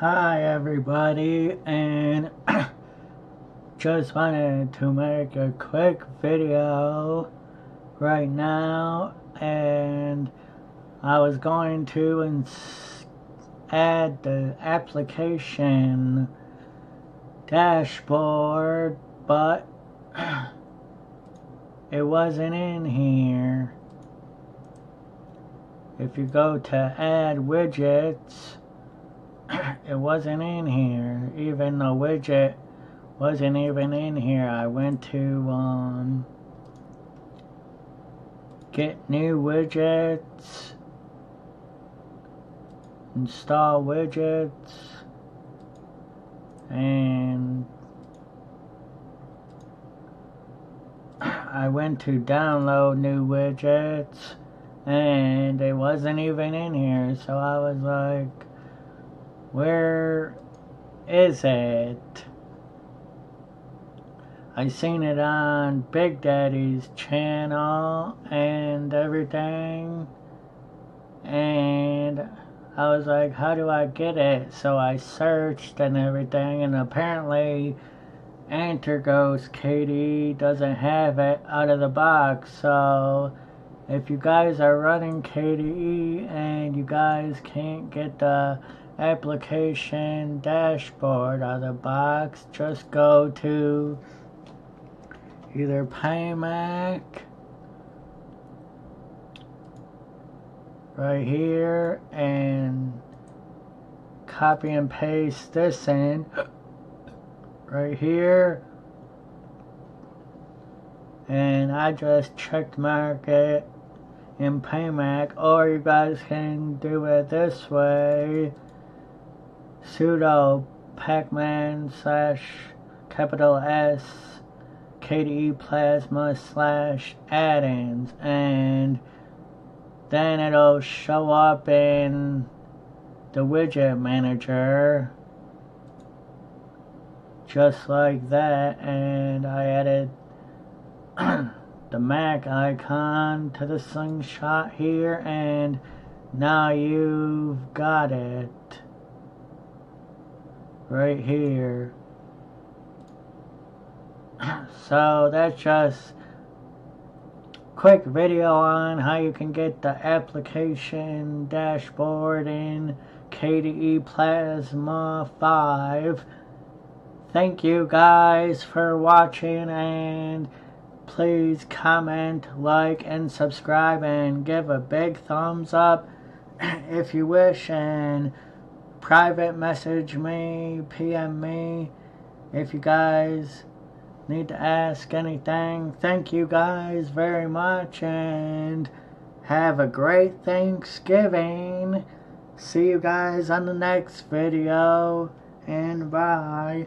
Hi everybody and just wanted to make a quick video right now and I was going to add the application dashboard but it wasn't in here. If you go to add widgets it wasn't in here. Even the widget wasn't even in here. I went to um, get new widgets, install widgets, and I went to download new widgets and it wasn't even in here so I was like where is it? I seen it on Big Daddy's channel and everything. And I was like, how do I get it? So I searched and everything, and apparently Antergos KDE doesn't have it out of the box. So if you guys are running KDE and you guys can't get the application dashboard out of the box, just go to either Pamac right here and copy and paste this in. Right here. And I just checked mark it in Pamac. Or you guys can do it this way sudo pacman slash capital S KDE plasma slash add-ins and then it'll show up in the widget manager just like that and I added the Mac icon to the slingshot here and now you've got it right here. So that's just quick video on how you can get the application dashboard in KDE Plasma 5. Thank you guys for watching and please comment, like, and subscribe and give a big thumbs up if you wish and private message me, PM me if you guys need to ask anything. Thank you guys very much and have a great Thanksgiving. See you guys on the next video and bye.